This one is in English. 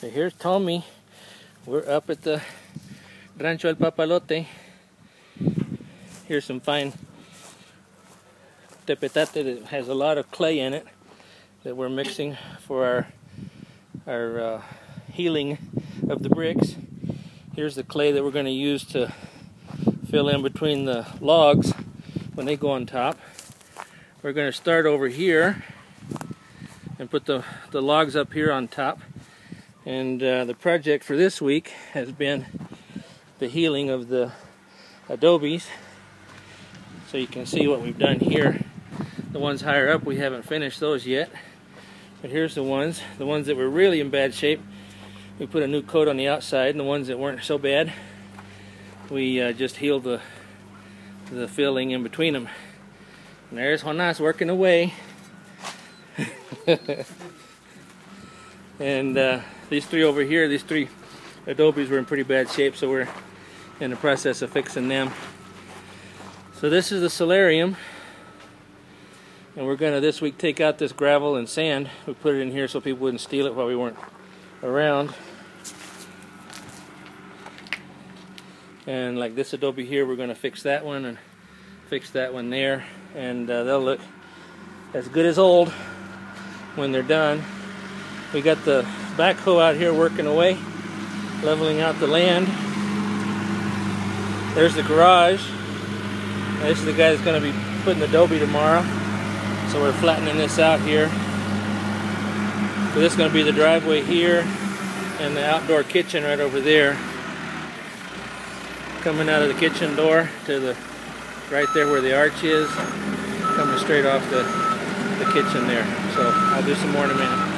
So here's Tommy. We're up at the Rancho El Papalote. Here's some fine tepetate that has a lot of clay in it that we're mixing for our our uh, healing of the bricks. Here's the clay that we're going to use to fill in between the logs when they go on top. We're going to start over here and put the, the logs up here on top and uh, the project for this week has been the healing of the adobes. So you can see what we've done here. The ones higher up, we haven't finished those yet. But here's the ones, the ones that were really in bad shape. We put a new coat on the outside, and the ones that weren't so bad, we uh, just healed the the filling in between them. And there's Jonas working away. and uh, these three over here, these three adobes were in pretty bad shape, so we're in the process of fixing them. So this is the solarium, and we're gonna this week take out this gravel and sand. We put it in here so people wouldn't steal it while we weren't around. And like this adobe here, we're gonna fix that one and fix that one there, and uh, they'll look as good as old when they're done. We got the backhoe out here working away, leveling out the land. There's the garage. This is the guy that's going to be putting the adobe tomorrow. So we're flattening this out here. So this is going to be the driveway here and the outdoor kitchen right over there. Coming out of the kitchen door to the right there where the arch is. Coming straight off the, the kitchen there. So I'll do some more in a minute.